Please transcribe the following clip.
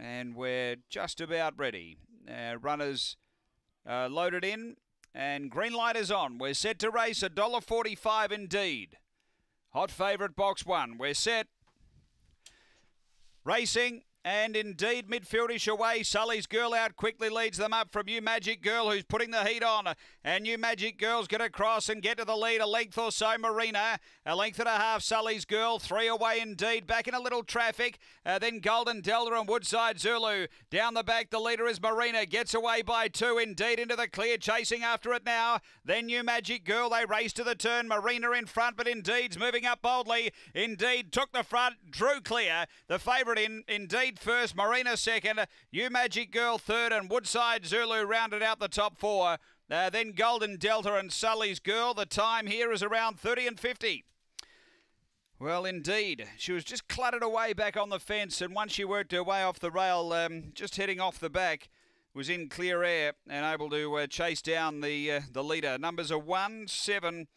And we're just about ready. Uh, runners uh, loaded in and green light is on. We're set to race $1.45 indeed. Hot favourite box one. We're set. Racing. And indeed, midfieldish away. Sully's girl out quickly leads them up from You Magic Girl, who's putting the heat on. And You Magic Girl's going to cross and get to the lead. A length or so, Marina. A length and a half, Sully's girl. Three away indeed. Back in a little traffic. Uh, then Golden Delta and Woodside Zulu. Down the back, the leader is Marina. Gets away by two indeed into the clear. Chasing after it now. Then You Magic Girl. They race to the turn. Marina in front, but Indeed's moving up boldly. Indeed took the front. Drew clear. The favourite in Indeed first, Marina second, You Magic Girl third, and Woodside Zulu rounded out the top four. Uh, then Golden Delta and Sully's Girl. The time here is around 30 and 50. Well, indeed. She was just cluttered away back on the fence, and once she worked her way off the rail, um, just heading off the back, was in clear air and able to uh, chase down the uh, the leader. Numbers are one, seven,